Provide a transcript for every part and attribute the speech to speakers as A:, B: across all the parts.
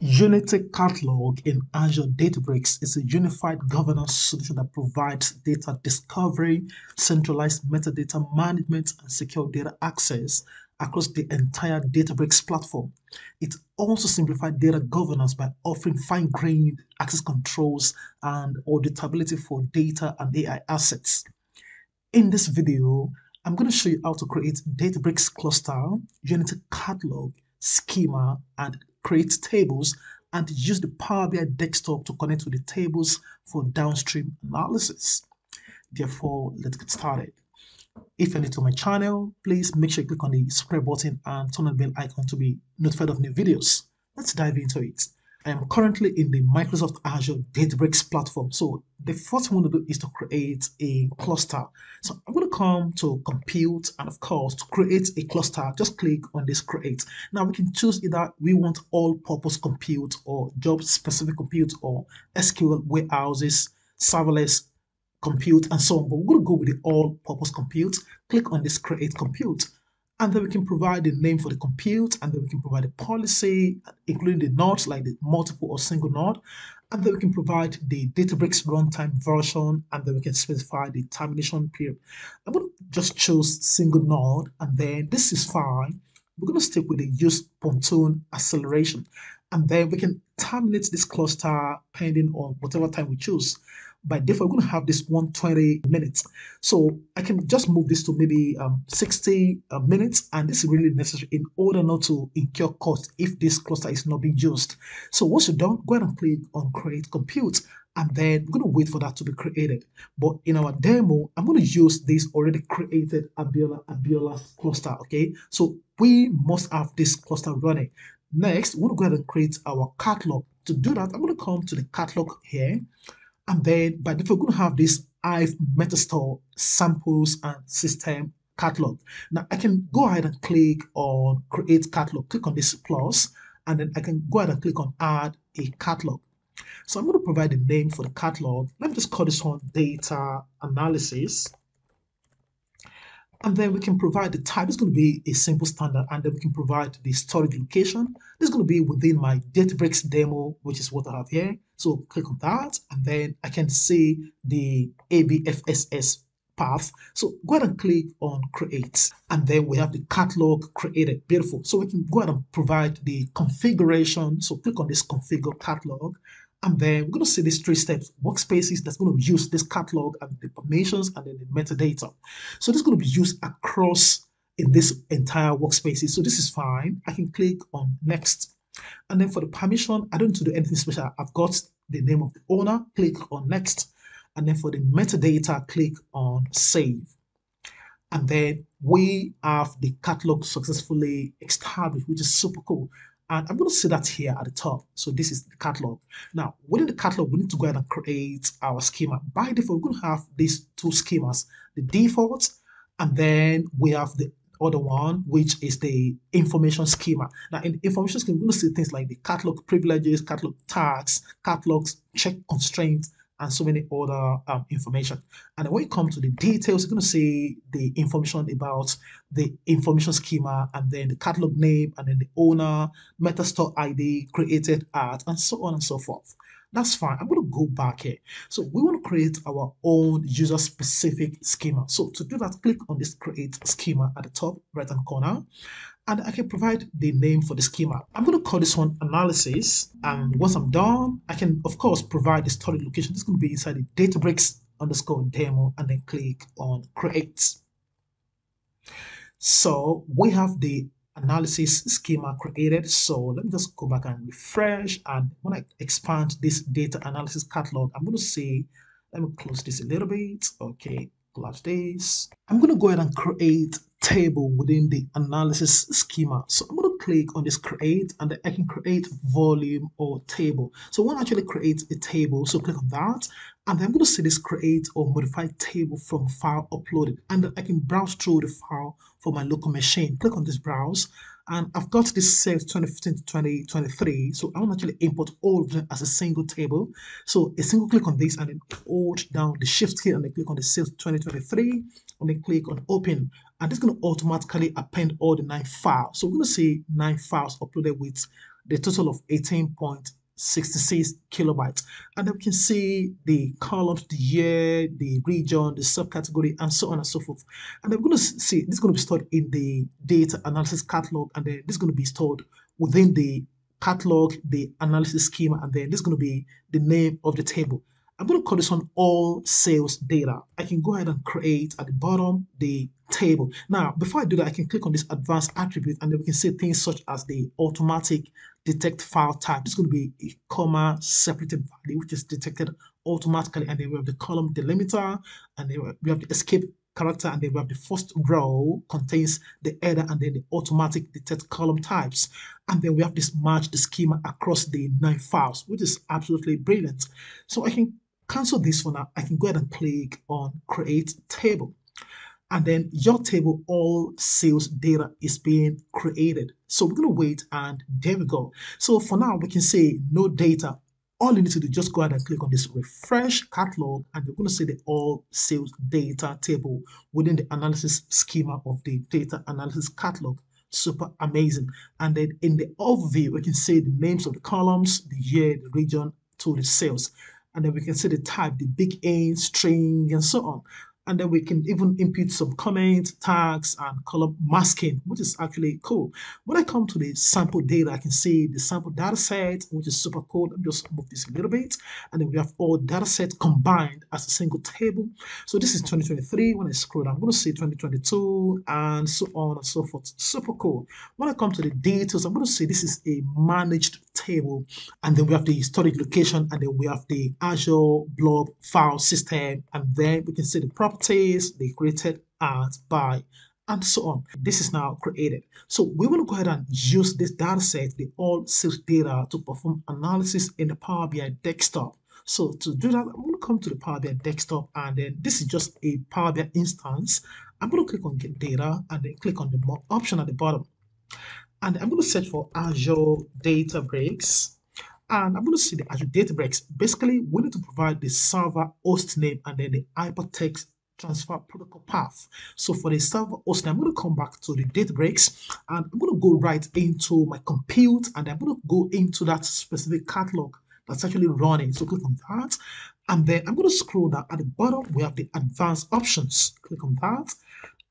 A: Unity Catalog in Azure Databricks is a unified governance solution that provides data discovery, centralized metadata management, and secure data access across the entire Databricks platform. It also simplifies data governance by offering fine-grained access controls and auditability for data and AI assets. In this video, I'm going to show you how to create Databricks cluster, Unity Catalog, schema, and create tables and use the Power BI desktop to connect to the tables for downstream analysis. Therefore, let's get started. If you're new to my channel, please make sure you click on the subscribe button and turn on the bell icon to be notified of new videos. Let's dive into it. I am currently in the Microsoft Azure Databricks platform. So the first thing we one to do is to create a cluster. So I'm going to come to compute and of course to create a cluster, just click on this create. Now we can choose either we want all purpose compute or job specific compute or SQL warehouses, serverless compute and so on. But we're going to go with the all purpose compute. Click on this create compute and then we can provide the name for the compute and then we can provide a policy including the nodes like the multiple or single node and then we can provide the Databricks runtime version and then we can specify the termination period. I'm going to just choose single node and then this is fine. We're going to stick with the use Photon acceleration and then we can terminate this cluster pending on whatever time we choose by default, we're going to have this 120 minutes. So I can just move this to maybe um, 60 uh, minutes, and this is really necessary in order not to incur cost if this cluster is not being used. So once you're done, go ahead and click on Create Compute, and then we're going to wait for that to be created. But in our demo, I'm going to use this already created Abiola Abiola cluster, okay? So we must have this cluster running. Next, we're going to go ahead and create our catalog. To do that, I'm going to come to the catalog here and then by default, we're going to have this Hive Metastore samples and system catalog. Now I can go ahead and click on create catalog, click on this plus, and then I can go ahead and click on add a catalog. So I'm going to provide the name for the catalog. Let me just call this one data analysis and then we can provide the type. It's going to be a simple standard, and then we can provide the storage location. This is going to be within my Databricks demo, which is what I have here. So click on that, and then I can see the ABFSS path. So go ahead and click on create, and then we have the catalog created. Beautiful. So we can go ahead and provide the configuration. So click on this configure catalog, and then we're going to see these three steps workspaces that's going to use this catalog and the permissions and then the metadata. So this is going to be used across in this entire workspaces. So this is fine. I can click on next. And then for the permission, I don't need to do anything special. I've got the name of the owner, click on next. And then for the metadata, click on save. And then we have the catalog successfully established, which is super cool. And I'm going to see that here at the top. So this is the catalog. Now, within the catalog, we need to go ahead and create our schema. By default, we're going to have these two schemas, the default, and then we have the other one, which is the information schema. Now, in the information schema, we're going to see things like the catalog privileges, catalog tags, catalogs, check constraints, and so many other um, information. And when you come to the details, you're going to see the information about the information schema and then the catalog name and then the owner, metastore ID, created art, and so on and so forth. That's fine. I'm going to go back here. So we want to create our own user specific schema. So to do that, click on this create schema at the top right hand corner and I can provide the name for the schema. I'm going to call this one analysis. And once I'm done, I can, of course, provide the storage location. This is going to be inside the Databricks underscore demo and then click on create. So we have the analysis schema created. So let me just go back and refresh. And when I expand this data analysis catalog, I'm going to say, let me close this a little bit. Okay, close this. I'm going to go ahead and create table within the analysis schema. So I'm going to click on this create and then I can create volume or table. So I want to actually create a table. So click on that and then I'm going to see this create or modify table from file uploaded and I can browse through the file for my local machine. Click on this browse and I've got this sales 2015 to 2023 so I want to actually import all of them as a single table. So a single click on this and then hold down the shift key and then click on the sales 2023 and then click on open. And it's going to automatically append all the nine files. So we're going to see nine files uploaded with the total of 18.66 kilobytes. And then we can see the columns, the year, the region, the subcategory, and so on and so forth. And then we're going to see this is going to be stored in the data analysis catalog, and then this is going to be stored within the catalog, the analysis schema, and then this is going to be the name of the table. I'm going to call this one all sales data. I can go ahead and create at the bottom the table. Now, before I do that, I can click on this advanced attribute and then we can see things such as the automatic detect file type. Is going to be a comma separated value, which is detected automatically. And then we have the column delimiter and then we have the escape character and then we have the first row contains the header and then the automatic detect column types and then we have this match the schema across the nine files which is absolutely brilliant so i can cancel this for now i can go ahead and click on create table and then your table all sales data is being created. So we're going to wait and there we go. So for now we can say no data. All you need to do just go ahead and click on this refresh catalog and you're going to see the all sales data table within the analysis schema of the data analysis catalog. Super amazing. And then in the overview we can see the names of the columns the year the region to the sales. And then we can see the type the big a string and so on and then we can even input some comments, tags, and column masking, which is actually cool. When I come to the sample data, I can see the sample data set, which is super cool. Let me just move this a little bit. And then we have all data sets combined as a single table. So this is 2023. When I scroll down, I'm going to see 2022 and so on and so forth. Super cool. When I come to the details, I'm going to see this is a managed table. And then we have the storage location, and then we have the Azure Blob file system. And then we can see the property properties, they created at, by, and so on. This is now created. So we want to go ahead and use this data set, the all sales data, to perform analysis in the Power BI desktop. So to do that, I'm going to come to the Power BI desktop and then this is just a Power BI instance. I'm going to click on get data and then click on the more option at the bottom. And I'm going to search for Azure Databricks and I'm going to see the Azure Databricks. Basically, we need to provide the server host name and then the hypertext transfer protocol path. So for the server hosting, I'm going to come back to the Databricks and I'm going to go right into my compute and I'm going to go into that specific catalog that's actually running. So click on that. And then I'm going to scroll down at the bottom. We have the advanced options. Click on that.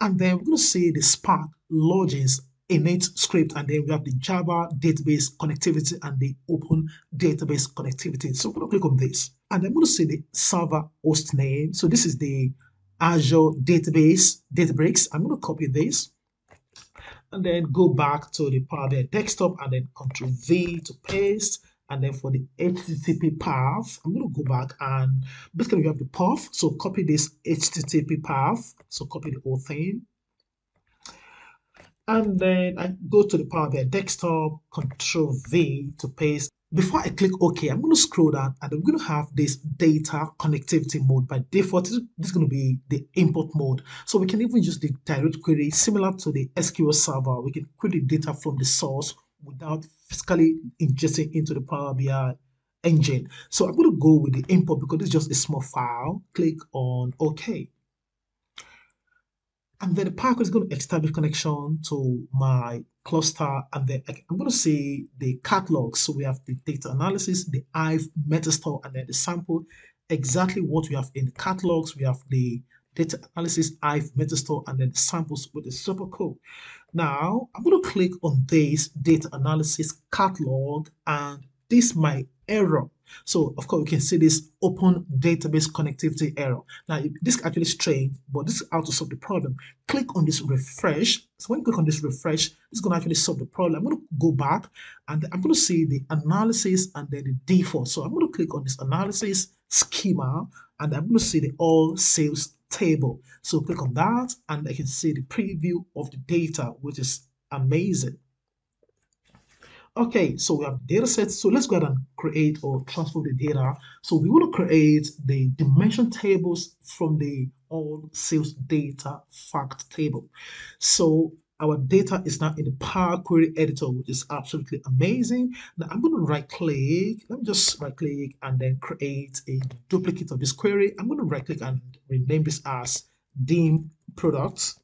A: And then we're going to see the Spark logins init script and then we have the Java database connectivity and the open database connectivity. So I'm going to click on this and I'm going to see the server host name. So this is the Azure Database, Databricks. I'm going to copy this and then go back to the Power BI desktop and then Control V to paste. And then for the HTTP path, I'm going to go back and basically you have the path. So copy this HTTP path. So copy the whole thing. And then I go to the Power BI desktop, Control V to paste before I click OK, I'm going to scroll down and I'm going to have this data connectivity mode. By default, this is going to be the import mode. So we can even use the direct query similar to the SQL server. We can query data from the source without physically ingesting into the Power BI engine. So I'm going to go with the import because it's just a small file. Click on OK and then the Power Query is going to establish connection to my cluster and then I'm going to see the catalog. So we have the data analysis, the Hive metastore, and then the sample, exactly what we have in the catalogs. We have the data analysis, Hive metastore, and then the samples with the super cool. Now I'm going to click on this data analysis catalog and this my error so of course we can see this open database connectivity error. Now this is actually strange, but this is how to solve the problem. Click on this refresh. So when you click on this refresh, it's going to actually solve the problem. I'm going to go back and I'm going to see the analysis and then the default. So I'm going to click on this analysis schema and I'm going to see the all sales table. So click on that and I can see the preview of the data, which is amazing. Okay, so we have data sets. So let's go ahead and create or transfer the data. So we want to create the dimension tables from the all sales data fact table. So our data is now in the Power Query editor, which is absolutely amazing. Now I'm going to right click. Let me just right click and then create a duplicate of this query. I'm going to right click and rename this as dim products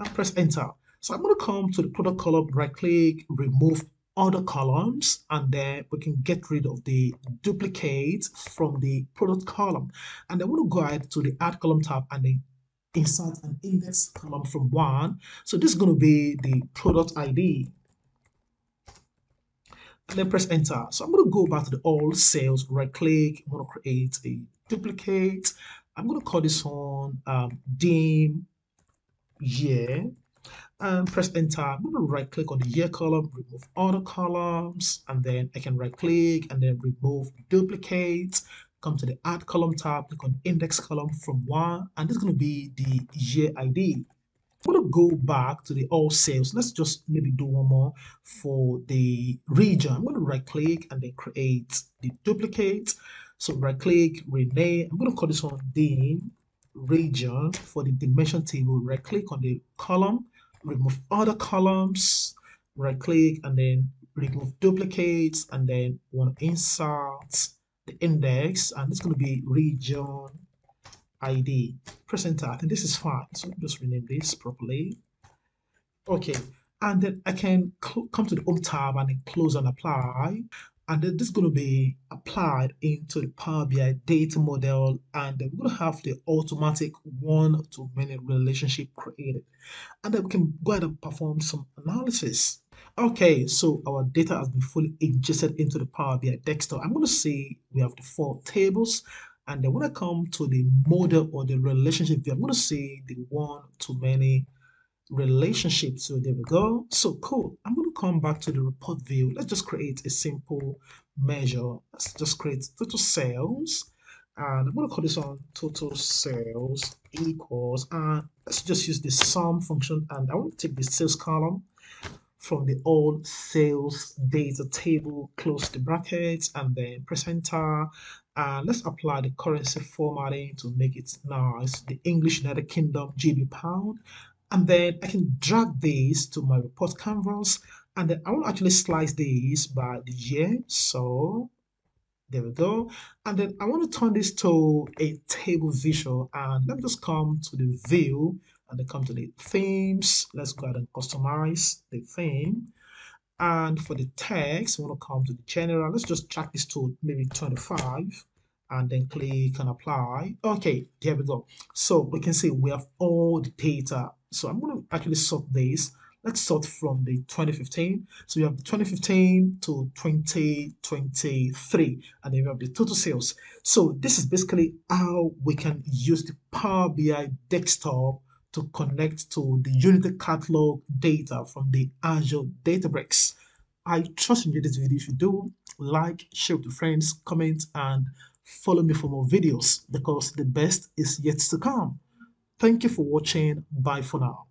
A: and press enter. So I'm going to come to the product column, right click, remove other columns and then we can get rid of the duplicate from the product column. And then we'll go ahead to the add column tab and then insert an index column from one. So this is going to be the product id and then press enter. So i'm going to go back to the all sales right click. I'm going to create a duplicate. I'm going to call this one um, dim year and press enter. I'm going to right click on the year column, remove all the columns, and then I can right click and then remove duplicate. Come to the add column tab, click on index column from one, and this is going to be the year ID. I'm going to go back to the all sales. Let's just maybe do one more for the region. I'm going to right click and then create the duplicate. So right click, rename. I'm going to call this one the region for the dimension table. Right click on the column remove other columns, right click and then remove duplicates and then want to insert the index and it's going to be region ID. Press enter. I think this is fine. So just rename this properly. Okay. And then I can come to the home tab and close and apply and then this is going to be applied into the Power BI data model and then we're going to have the automatic one-to-many relationship created and then we can go ahead and perform some analysis. Okay, so our data has been fully ingested into the Power BI desktop. I'm going to see we have the four tables and then when I come to the model or the relationship view, I'm going to see the one-to-many relationship. So there we go. So cool. I'm going to come back to the report view. Let's just create a simple measure. Let's just create total sales. And I'm going to call this on total sales equals. And let's just use the sum function. And I want to take the sales column from the old sales data table, close the brackets, and then press enter. And let's apply the currency formatting to make it nice. The English United Kingdom GB pound and then I can drag these to my report canvas. And then I will actually slice these by the year. So there we go. And then I want to turn this to a table visual. And let me just come to the view and then come to the themes. Let's go ahead and customize the theme. And for the text I want to come to the general. Let's just track this to maybe 25 and then click and apply okay there we go so we can see we have all the data so I'm going to actually sort this. Let's sort from the 2015. So you have 2015 to 2023, and then you have the total sales. So this is basically how we can use the Power BI desktop to connect to the Unity Catalog data from the Azure Databricks. I trust you enjoyed this video. If you do, like, share with your friends, comment, and follow me for more videos because the best is yet to come. Thank you for watching. Bye for now.